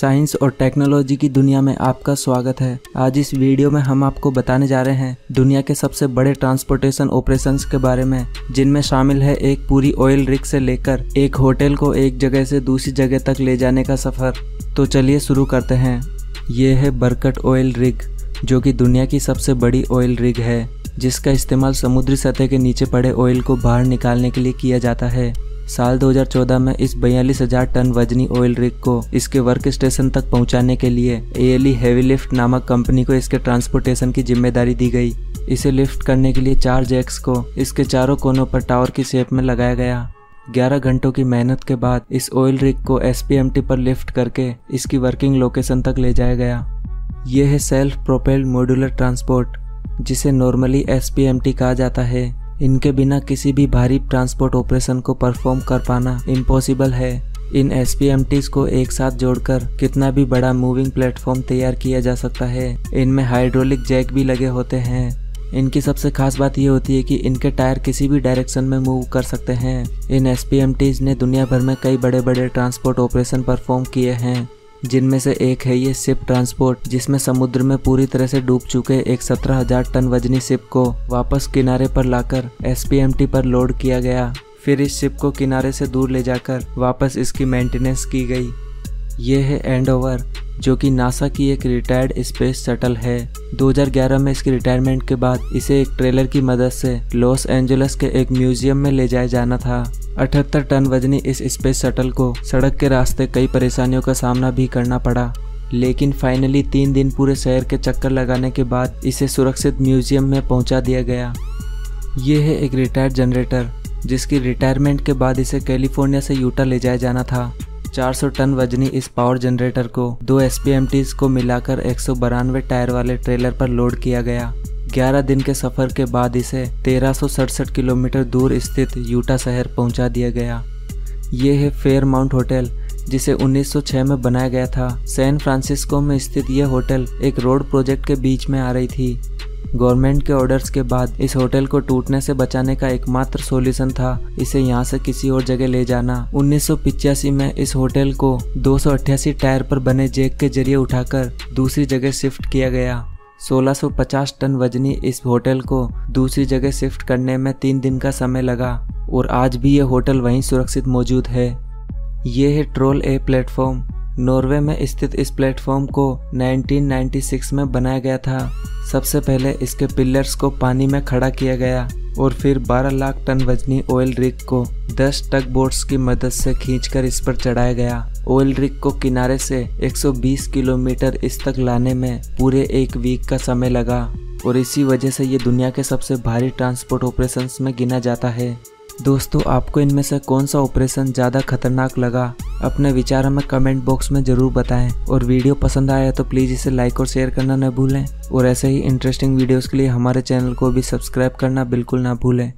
Science और technology की दुनिया में आपका स्वागत है। आज इस वीडियो में हम आपको बताने जा रहे हैं दुनिया के सबसे बड़े ट्रांसपोर्टेशन ऑपरेशंस के बारे में, जिनमें शामिल है एक पूरी ऑयल रिग से लेकर एक होटल को एक जगह से दूसरी जगह तक ले जाने का सफ़र। तो चलिए शुरू करते हैं। ये है बरकट ऑयल रिग जो कि दुनिया की सबसे बड़ी ऑयल रिग है, जिसका इस्तेमाल समुद्री सतह के नीचे पड़े ऑयल को बाहर निकालने के लिए किया जाता है। साल 2014 में इस बयालीस हज़ार टन वजनी ऑयल रिग को इसके वर्क स्टेशन तक पहुँचाने के लिए एएलई हेवी लिफ्ट नामक कंपनी को इसके ट्रांसपोर्टेशन की ज़िम्मेदारी दी गई। इसे लिफ्ट करने के लिए चार जैक्स को इसके चारों कोनों पर टावर की शेप में लगाया गया। 11 घंटों की मेहनत के बाद इस ऑयल रिग को एस पर लिफ्ट करके इसकी वर्किंग लोकेशन तक ले जाया गया। यह है सेल्फ प्रोपेल्ड मॉड्यूलर ट्रांसपोर्ट जिसे नॉर्मली एसपीएमटी कहा जाता है। इनके बिना किसी भी भारी ट्रांसपोर्ट ऑपरेशन को परफॉर्म कर पाना इम्पॉसिबल है। इन एस को एक साथ जोड़कर कितना भी बड़ा मूविंग प्लेटफॉर्म तैयार किया जा सकता है। इनमें हाइड्रोलिक जैक भी लगे होते हैं। इनकी सबसे खास बात यह होती है कि इनके टायर किसी भी डायरेक्शन में मूव कर सकते हैं। इन एस ने दुनिया भर में कई बड़े बड़े ट्रांसपोर्ट ऑपरेशन परफॉर्म किए हैं। जिनमें से एक है ये शिप ट्रांसपोर्ट, जिसमें समुद्र में पूरी तरह से डूब चुके एक सत्रह हज़ार टन वजनी शिप को वापस किनारे पर लाकर एसपीएमटी पर लोड किया गया। फिर इस शिप को किनारे से दूर ले जाकर वापस इसकी मेंटेनेंस की गई। ये है एंड ओवर जो कि नासा की एक रिटायर्ड स्पेस शटल है। 2011 में इसकी रिटायरमेंट के बाद इसे एक ट्रेलर की मदद से लॉस एंजल्स के एक म्यूज़ियम में ले जाया जाना था। अठहत्तर टन वजनी इस स्पेस शटल को सड़क के रास्ते कई परेशानियों का सामना भी करना पड़ा। लेकिन फाइनली तीन दिन पूरे शहर के चक्कर लगाने के बाद इसे सुरक्षित म्यूज़ियम में पहुँचा दिया गया। ये है एक रिटायर्ड जनरेटर जिसकी रिटायरमेंट के बाद इसे कैलिफ़ोर्निया से यूटा ले जाया जाना था। 400 टन वजनी इस पावर जनरेटर को, दो एस को मिलाकर एक टायर वाले ट्रेलर पर लोड किया गया। 11 दिन के सफ़र के बाद इसे तेरह किलोमीटर दूर स्थित यूटा शहर पहुँचा दिया गया। ये है फेयर माउंट होटल, जिसे 1906 में बनाया गया था। सैन फ्रांसिस्को में स्थित यह होटल एक रोड प्रोजेक्ट के बीच में आ रही थी। गवर्नमेंट के ऑर्डर्स के बाद इस होटल को टूटने से बचाने का एकमात्र सॉल्यूशन था इसे यहाँ से किसी और जगह ले जाना। उन्नीस में इस होटल को दो सौ अट्ठासी टायर पर बने जेक के ज़रिए उठाकर दूसरी जगह शिफ्ट किया गया। 1650 टन वजनी इस होटल को दूसरी जगह शिफ्ट करने में तीन दिन का समय लगा, और आज भी ये होटल वहीं सुरक्षित मौजूद है। ये है ट्रोल ए प्लेटफॉर्म। नॉर्वे में स्थित इस प्लेटफॉर्म को 1996 में बनाया गया था। सबसे पहले इसके पिलर्स को पानी में खड़ा किया गया। और फिर 12 लाख टन वजनी ऑयल रिग को 10 टक बोट्स की मदद से खींचकर इस पर चढ़ाया गया। ऑयल रिग को किनारे से 120 किलोमीटर इस तक लाने में पूरे एक वीक का समय लगा। और इसी वजह से ये दुनिया के सबसे भारी ट्रांसपोर्ट ऑपरेशंस में गिना जाता है। दोस्तों, आपको इनमें से कौन सा ऑपरेशन ज़्यादा खतरनाक लगा? अपने विचार हमें कमेंट बॉक्स में ज़रूर बताएँ। और वीडियो पसंद आया तो प्लीज़ इसे लाइक और शेयर करना न भूलें। और ऐसे ही इंटरेस्टिंग वीडियोस के लिए हमारे चैनल को भी सब्सक्राइब करना बिल्कुल ना भूलें।